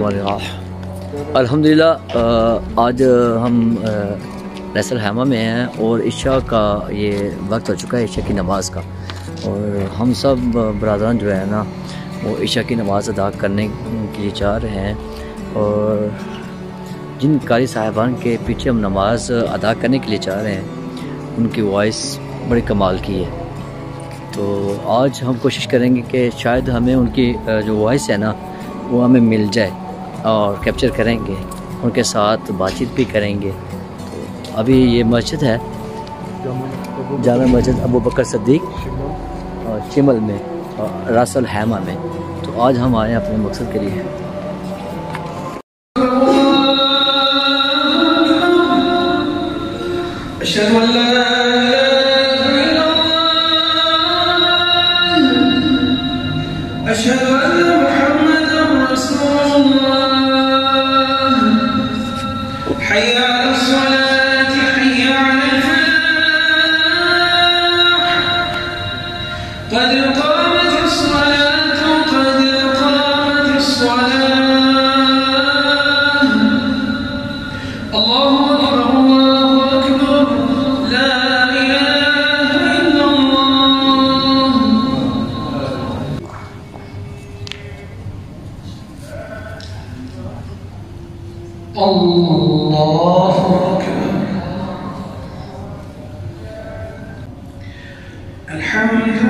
अल्हम्दुलिल्लाह आज हम रसल हैमा में हैं और इशा का ये वक्त हो चुका है, इशा की नमाज़ का। और हम सब बरदरान जो है ना, वो इशा की नमाज़ अदा करने के लिए जा रहे हैं। और जिन कारी साहिबान के पीछे हम नमाज़ अदा करने के लिए जा रहे हैं, उनकी वॉइस बड़ी कमाल की है। तो आज हम कोशिश करेंगे कि शायद हमें उनकी जो वॉइस है ना, वो हमें मिल जाए। और कैप्चर करेंगे, उनके साथ बातचीत भी करेंगे। तो अभी ये मस्जिद है, जामा मस्जिद अबू बकर सद्दीक चिमल में रासल हैमा में। तो आज हम आए अपने मकसद के लिए। الله أكبر الله أكبر لا إله إلا الله الله أكبر الحمد لله رب العالمين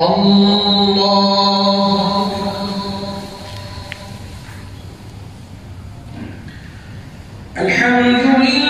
الله. الحمد لله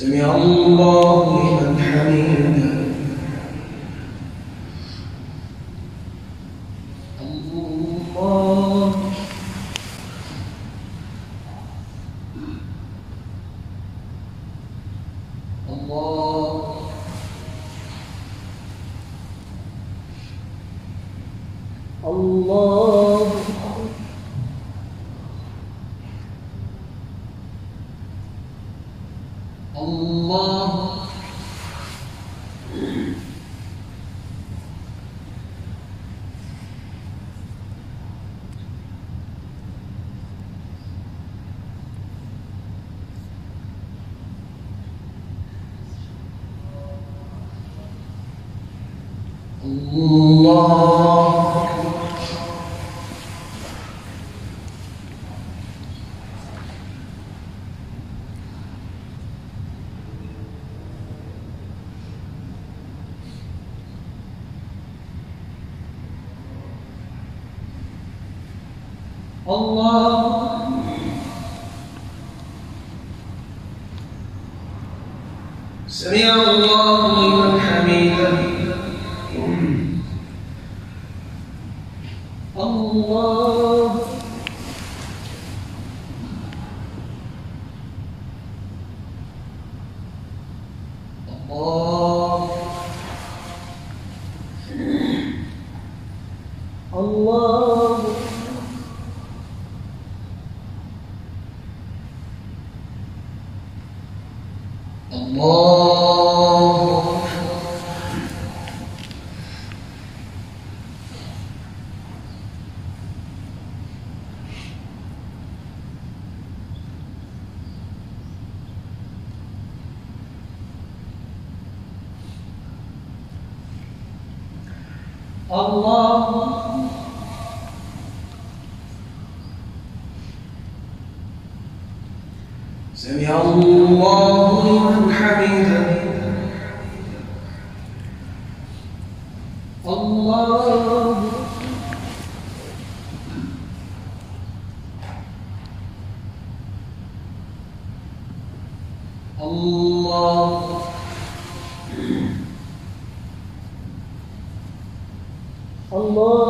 سمع الله لمن حمده. الله. الله الله الله الله الله سمع الله لمن حمده. الله. الله الله الله الله. سمع الله لمن حمده. الله. الله. الله